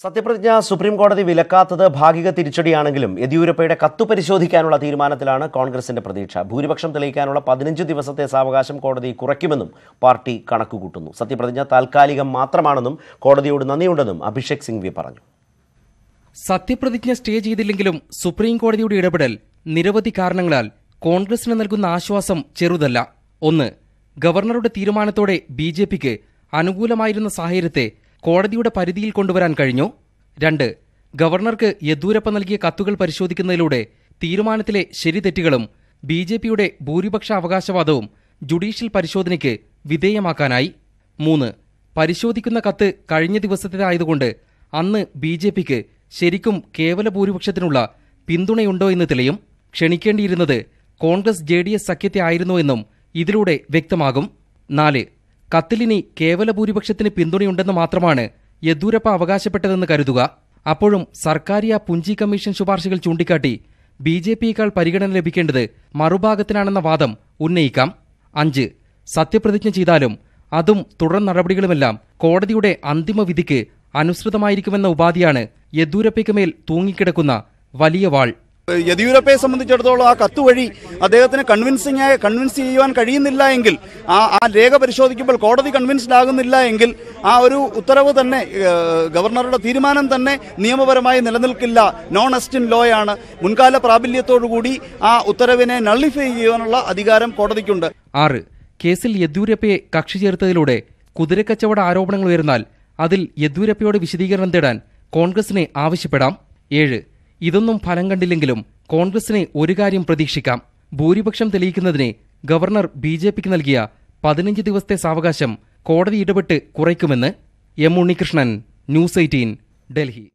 സത്യപ്രതിജ്ഞ സുപ്രീം കോടതി വിലക്കാത്തത് ഭാഗിക തിരിച്ചടിയാണെങ്കിലും യെദ്യൂരപ്പയുടെ കത്തു പരിശോധിക്കാനുള്ള തീരുമാനത്തിലാണ് കോൺഗ്രസിന്റെ പ്രതീക്ഷ. ഭൂരിപക്ഷം തെളിയിക്കാനുള്ള പതിനഞ്ച് ദിവസത്തെ സാവകാശം കോടതി കുറയ്ക്കുമെന്നും പാർട്ടി കണക്കുകൂട്ടുന്നു. സത്യപ്രതിജ്ഞ താൽക്കാലികം മാത്രമാണെന്നും കോടതിയോട് നന്ദിയുണ്ടെന്നും അഭിഷേക് സിംഗ്വി പറഞ്ഞു. സത്യപ്രതിജ്ഞ സ്റ്റേ ചെയ്തില്ലെങ്കിലും സുപ്രീം കോടതിയുടെ ഇടപെടൽ നിരവധി കാരണങ്ങളാൽ കോൺഗ്രസിന് നൽകുന്ന ആശ്വാസം ചെറുതല്ല. ഒന്ന് ഗവർണറുടെ തീരുമാനത്തോടെ ബി അനുകൂലമായിരുന്ന സാഹചര്യത്തെ കോടതിയുടെ പരിധിയിൽ കൊണ്ടുവരാൻ കഴിഞ്ഞോ. രണ്ട് ഗവർണർക്ക് യെദ്യൂരപ്പ നൽകിയ കത്തുകൾ പരിശോധിക്കുന്നതിലൂടെ തീരുമാനത്തിലെ ശരിതെറ്റുകളും ബി ജെ പിയുടെ ഭൂരിപക്ഷ അവകാശവാദവും ജുഡീഷ്യൽ പരിശോധനയ്ക്ക് വിധേയമാക്കാനായി. മൂന്ന് പരിശോധിക്കുന്ന കത്ത് കഴിഞ്ഞ ദിവസത്തേതായതുകൊണ്ട് അന്ന് ബി ജെ പിക്ക് ശരിക്കും കേവല ഭൂരിപക്ഷത്തിനുള്ള പിന്തുണയുണ്ടോ എന്ന് തെളിയും. ക്ഷണിക്കേണ്ടിയിരുന്നത് കോൺഗ്രസ് ജെ ഡി എസ് സഖ്യത്തെ ആയിരുന്നോ എന്നും ഇതിലൂടെ വ്യക്തമാകും. നാല് കത്തിലിനി കേവല ഭൂരിപക്ഷത്തിന് പിന്തുണയുണ്ടെന്ന് മാത്രമാണ് യെദ്യൂരപ്പ അവകാശപ്പെട്ടതെന്ന് കരുതുക. അപ്പോഴും സർക്കാരിയ പുഞ്ചി കമ്മീഷൻ ശുപാർശകൾ ചൂണ്ടിക്കാട്ടി ബി ജെ പിയേക്കാൾ പരിഗണന ലഭിക്കേണ്ടത് മറുഭാഗത്തിനാണെന്ന വാദം ഉന്നയിക്കാം. അഞ്ച്. സത്യപ്രതിജ്ഞ ചെയ്താലും അതും തുടർ നടപടികളുമെല്ലാം കോടതിയുടെ അന്തിമ വിധിക്ക് അനുസൃതമായിരിക്കുമെന്ന ഉപാധിയാണ് യെദ്യൂരപ്പയ്ക്ക് മേൽ തൂങ്ങിക്കിടക്കുന്ന വലിയ വാൾ. യെദ്യൂരപ്പയെ സംബന്ധിച്ചിടത്തോളം ആ കത്ത് വഴി അദ്ദേഹത്തിന് കൺവിൻസിംഗ് ആയി കൺവിൻസ് ചെയ്യുവാൻ കഴിയുന്നില്ല എങ്കിൽ ആ ആ രേഖ പരിശോധിക്കുമ്പോൾ കോടതി കൺവിൻസ്ഡ് ആകുന്നില്ല എങ്കിൽ ആ ഒരു ഉത്തരവ് തന്നെ ഗവർണറുടെ തീരുമാനം തന്നെ നിയമപരമായി നിലനിൽക്കില്ല. നോൺ എസ്റ്റിൻ ലോയാണ് മുൻകാല പ്രാബല്യത്തോടുകൂടി ആ ഉത്തരവിനെ നള്ളിഫൈ ചെയ്യാനുള്ള അധികാരം കോടതിക്കുണ്ട്. ആറ്. കേസിൽ യെദ്യൂരപ്പയെ കക്ഷി ചേർത്തതിലൂടെ കുതിരക്കച്ചവട ആരോപണങ്ങൾ ഉയർന്നാൽ അതിൽ യെദ്യൂരപ്പയോട് വിശദീകരണം തേടാൻ കോൺഗ്രസിനെ ആവശ്യപ്പെടാം. ഏഴ്. ഇതൊന്നും ഫലം കണ്ടില്ലെങ്കിലും കോൺഗ്രസിനെ ഒരു കാര്യം പ്രതീക്ഷിക്കാം. ഭൂരിപക്ഷം തെളിയിക്കുന്നതിന് ഗവർണർ ബി ജെ പിക്ക് നൽകിയ പതിനഞ്ച് ദിവസത്തെ സാവകാശം കോടതി ഇടപെട്ട് കുറയ്ക്കുമെന്ന് M Unnikrishnan news eighteen Delhi.